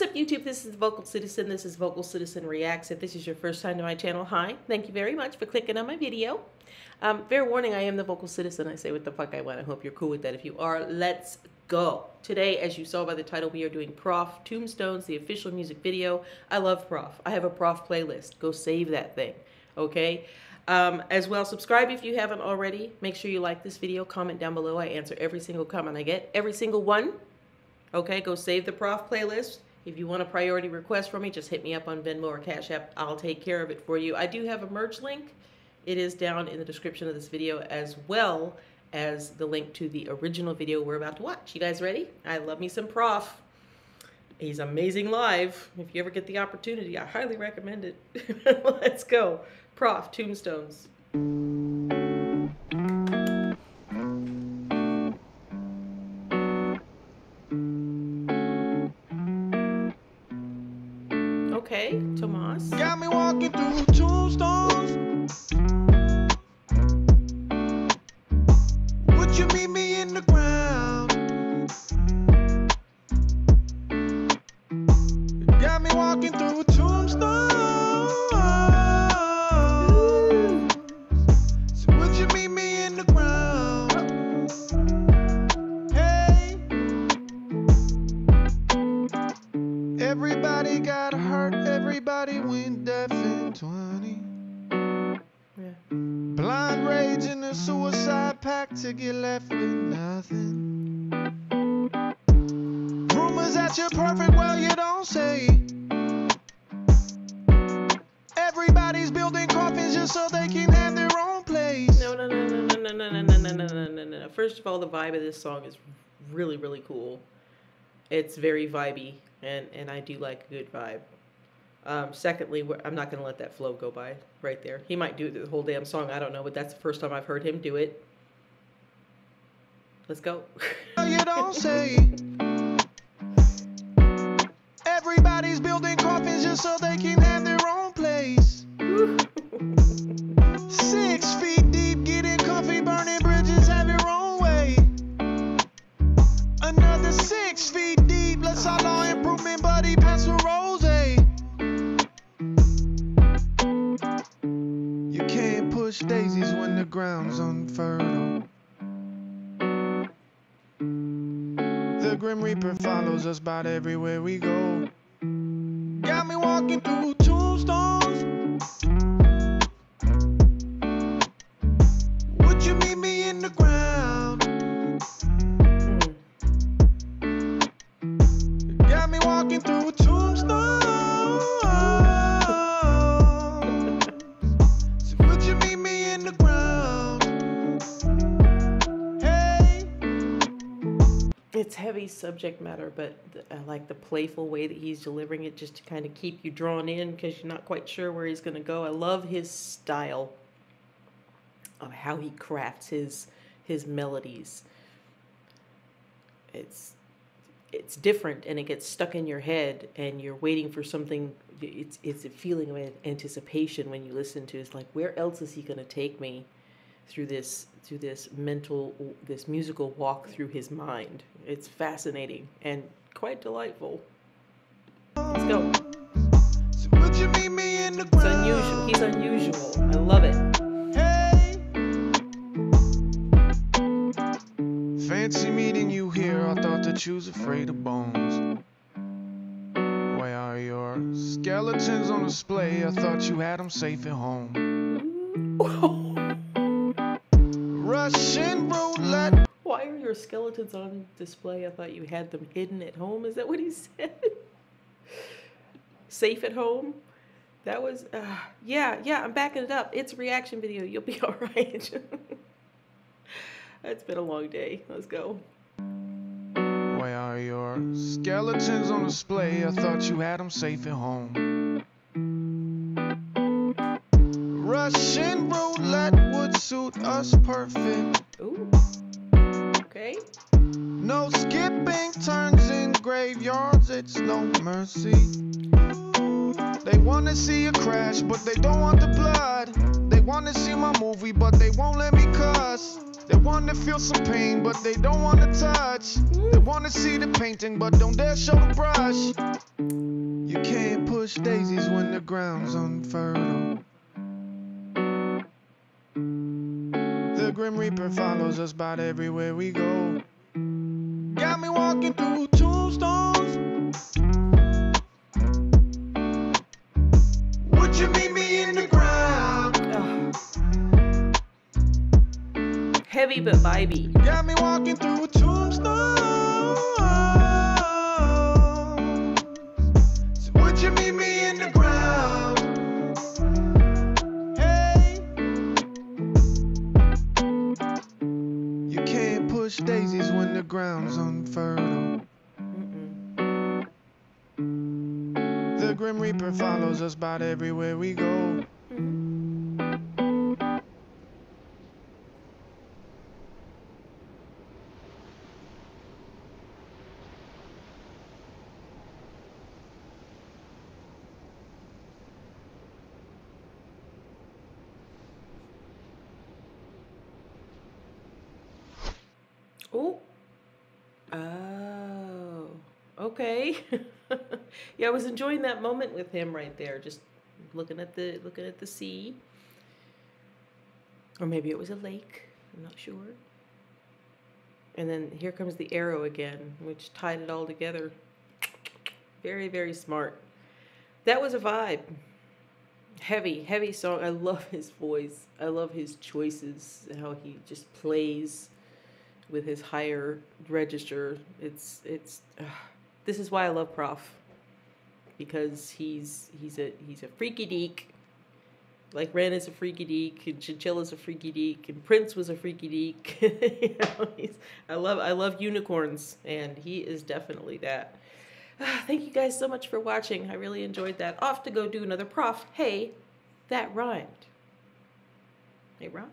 What's up, YouTube? This is Vocal Citizen. This is Vocal Citizen Reacts. If this is your first time to my channel, hi. Thank you very much for clicking on my video. Um, fair warning, I am the Vocal Citizen. I say what the fuck I want. I hope you're cool with that. If you are, let's go. Today, as you saw by the title, we are doing Prof Tombstones, the official music video. I love Prof. I have a Prof playlist. Go save that thing, okay? Um, as well, subscribe if you haven't already. Make sure you like this video. Comment down below. I answer every single comment I get. Every single one. Okay, go save the Prof playlist. If you want a priority request from me, just hit me up on Venmo or Cash App. I'll take care of it for you. I do have a merch link. It is down in the description of this video as well as the link to the original video we're about to watch. You guys ready? I love me some Prof. He's amazing live. If you ever get the opportunity, I highly recommend it. Let's go. Prof, Tombstones. Got me walking through went deaf in 20. Yeah. Blind rage in a suicide pact to get left with nothing. Rumors that you're perfect, well, you don't say. Everybody's building coffins just so they can have their own place. No, no, no, no, no, no, no, no, no, no, no, no, no, no. First of all, the vibe of this song is really, really cool. It's very vibey, and and I do like a good vibe. Um, secondly, I'm not going to let that flow go by right there. He might do the whole damn song. I don't know, but that's the first time I've heard him do it. Let's go. You don't say. Everybody's building coffins just so they can have their own place. Six feet deep, getting burning bridges, have your own way. Another six feet deep, let's all improvement, buddy, pass. Can't daisies when the ground's unfertile. The Grim Reaper follows us about everywhere we go. Got me walking through tombstones. Would you meet me in the ground? Heavy subject matter, but I like the playful way that he's delivering it just to kind of keep you drawn in because you're not quite sure where he's going to go. I love his style of how he crafts his his melodies. It's it's different and it gets stuck in your head and you're waiting for something it's it's a feeling of anticipation when you listen to it. it's like where else is he going to take me through this through this mental this musical walk through his mind it's fascinating and quite delightful let's go So would you meet me in the it's unusual he's unusual i love it Hey. Fancy meeting you here. I thought that you was afraid of bones. Why are your skeletons on display? I thought you had them safe at home. Oh. Russian roulette. why are your skeletons on display? I thought you had them hidden at home. Is that what he said? Safe at home? That was uh, yeah yeah i'm backing it up. It's a reaction video. You'll be all right. It's been a long day. Let's go. Why are your skeletons on display? I thought you had them safe at home. Russian roulette suit us perfect. Ooh. Okay. No skipping turns in graveyards, it's no mercy. They wanna see a crash, but they don't want the blood. They wanna see my movie, but they won't let me cuss. They wanna feel some pain, but they don't wanna touch. They wanna see the painting, but don't dare show the brush. You can't push daisies when the ground's unfertile. The Grim Reaper follows us about everywhere we go. Got me walking through tombstones. Would you meet me in the ground? Ugh. Heavy but vibey. Got me walking through tombstones. Ground's unfertile. Mm-mm. The Grim Reaper follows us about everywhere we go. Oh. Okay. yeah, I was enjoying that moment with him right there, just looking at the looking at the sea. Or maybe it was a lake. I'm not sure. And then here comes the arrow again, which tied it all together. Very, very smart. That was a vibe. Heavy, heavy song. I love his voice. I love his choices, how he just plays with his higher register. It's it's uh, this is why I love Prof because he's he's a he's a freaky deek. Like Ren is a freaky deek, and Chinchilla's a freaky deek, and Prince was a freaky deek. you know, he's, I love I love unicorns, and he is definitely that. Thank you guys so much for watching. I really enjoyed that. Off to go do another prof. Hey, that rhymed. It rhymed.